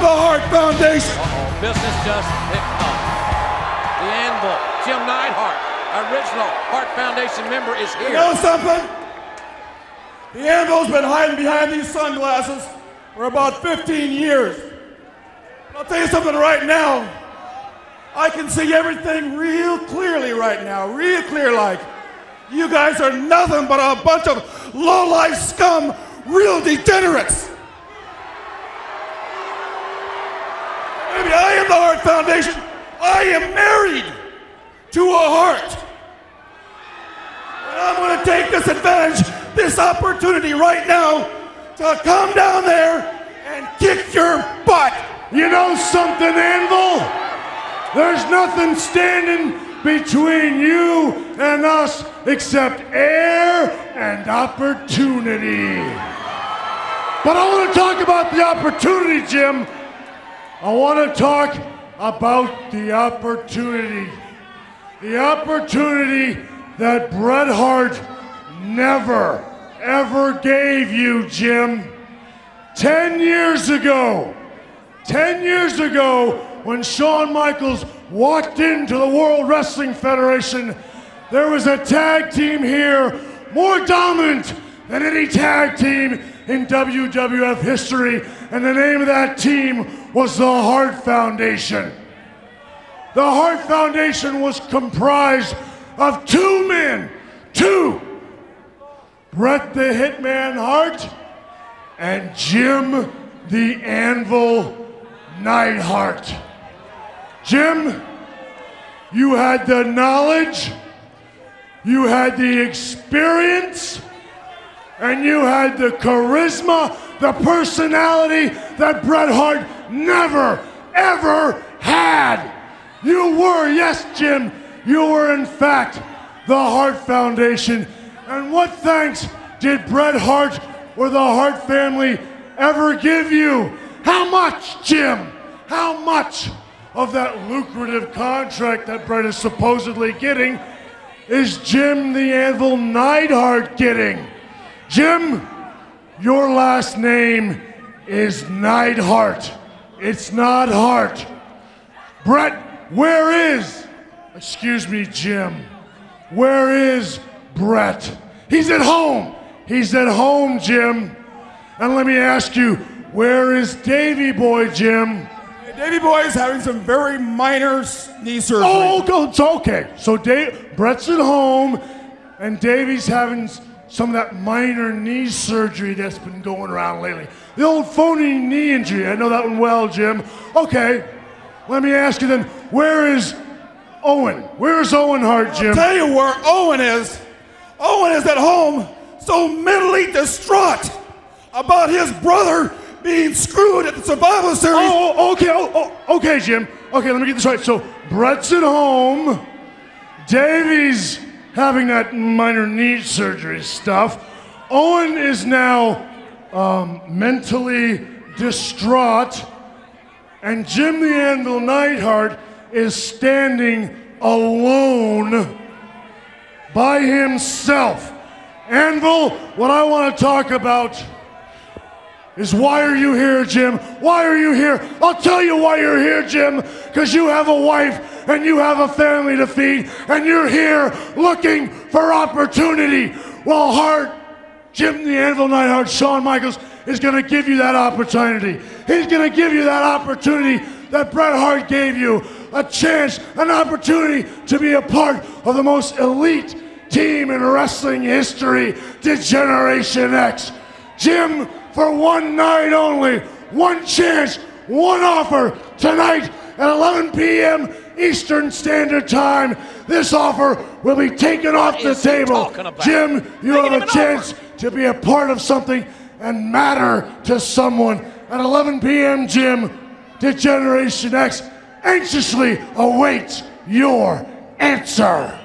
the Hart Foundation. Uh-oh, business just picked up. The Anvil, Jim Neidhart, original Hart Foundation member, is here. You know something? The Anvil's been hiding behind these sunglasses for about 15 years. I'll tell you something right now. I can see everything real clearly right now, real clear like. You guys are nothing but a bunch of low-life scum, real degenerates. Foundation. I am married to a Hart. And I'm going to take this advantage, this opportunity right now to come down there and kick your butt. You know something, Anvil? There's nothing standing between you and us except air and opportunity. But I want to talk about the opportunity, Jim. I want to talk about the opportunity. The opportunity that Bret Hart never, ever gave you, Jim. Ten years ago, ten years ago, when Shawn Michaels walked into the World Wrestling Federation, there was a tag team here more dominant than any tag team in WWF history, and the name of that team was the Hart Foundation. The Hart Foundation was comprised of two men, two, Bret the Hitman Hart and Jim the Anvil Neidhart. Jim, you had the knowledge, you had the experience, and you had the charisma, the personality that Bret Hart never, ever had. You were, yes, Jim, you were in fact the Hart Foundation. And what thanks did Bret Hart or the Hart family ever give you? How much, Jim? How much of that lucrative contract that Bret is supposedly getting is Jim the Anvil Neidhart getting? Jim, your last name is Neidhart. It's not Hart. Bret, where is, excuse me, Jim, where is Bret? He's at home. He's at home, Jim. And let me ask you, where is Davy Boy, Jim? Davy Boy is having some very minor knee surgery. Oh, it's okay. So Dave, Bret's at home, and Davy's having some of that minor knee surgery that's been going around lately. The old phony knee injury. I know that one well, Jim. Okay, let me ask you then, where is Owen? Where is Owen Hart, Jim? I'll Tell you where Owen is. Owen is at home, so mentally distraught about his brother being screwed at the Survivor Series. Oh, oh, okay, oh, oh, okay, Jim. Okay, let me get this right. So Bret's at home. Davy's having that minor knee surgery stuff. Owen is now um, mentally distraught, and Jim the Anvil Neidhart is standing alone by himself. Anvil, what I want to talk about is why are you here, Jim? Why are you here? I'll tell you why you're here, Jim. Because you have a wife and you have a family to feed, and you're here looking for opportunity. Well, Hart, Jim the Anvil Neidhart, Shawn Michaels is going to give you that opportunity. He's going to give you that opportunity that Bret Hart gave you a chance, an opportunity to be a part of the most elite team in wrestling history, D-Generation X. Jim, for one night only, one chance, one offer tonight at 11 p.m. Eastern Standard Time. This offer will be taken off the table. Jim, you Making have a an chance to be a part of something and matter to someone. At 11 p.m., Jim, D-Generation X anxiously awaits your answer.